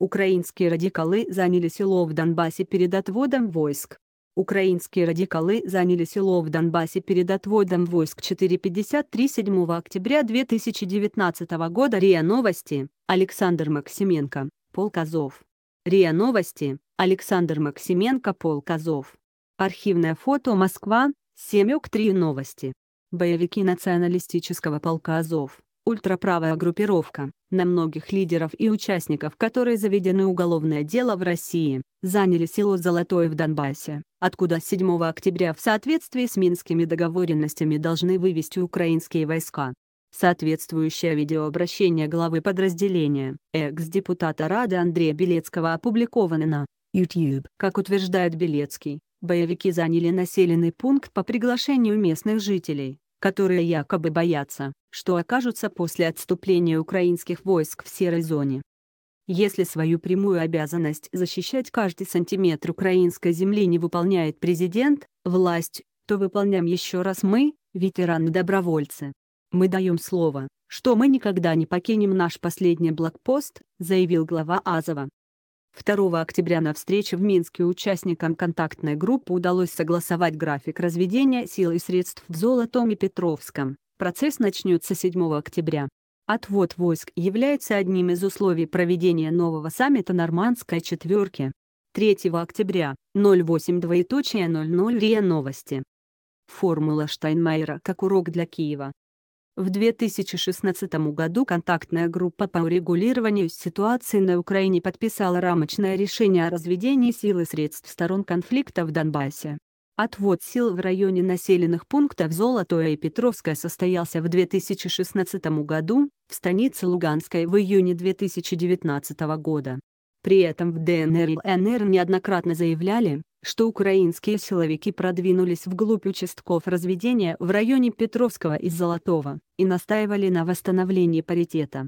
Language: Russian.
Украинские радикалы заняли село в Донбассе перед отводом войск. Украинские радикалы заняли село в Донбассе перед отводом войск 4.53 7 октября 2019 года РИА Новости, Александр Максименко, Полк Азов. РИА Новости, Александр Максименко, Полк Азов. Архивное фото Москва, 7 3 Новости. Боевики националистического полка Азов, ультраправая группировка, на многих лидеров и участников которой заведены уголовное дело в России, заняли село Золотое в Донбассе, откуда 7 октября в соответствии с минскими договоренностями должны вывести украинские войска. Соответствующее видеообращение главы подразделения, экс-депутата Рады Андрея Белецкого опубликовано на YouTube. Как утверждает Белецкий, боевики заняли населенный пункт по приглашению местных жителей, которые якобы боятся, что окажутся после отступления украинских войск в серой зоне. Если свою прямую обязанность защищать каждый сантиметр украинской земли не выполняет президент, власть, то выполняем еще раз мы, ветераны-добровольцы. Мы даем слово, что мы никогда не покинем наш последний блокпост, заявил глава Азова. 2 октября на встрече в Минске участникам контактной группы удалось согласовать график разведения сил и средств в Золотом и Петровском. Процесс начнется 7 октября. Отвод войск является одним из условий проведения нового саммита Нормандской четверки. 3 октября, 08 двоеточие 00 РИА Новости. Формула Штайнмайера как урок для Киева. В 2016 году контактная группа по урегулированию ситуации на Украине подписала рамочное решение о разведении сил и средств сторон конфликта в Донбассе. Отвод сил в районе населенных пунктов Золотое и Петровское состоялся в 2016 году, в станице Луганской в июне 2019 года. При этом в ДНР и ЛНР неоднократно заявляли, что украинские силовики продвинулись вглубь участков разведения в районе Петровского и Золотого, и настаивали на восстановлении паритета.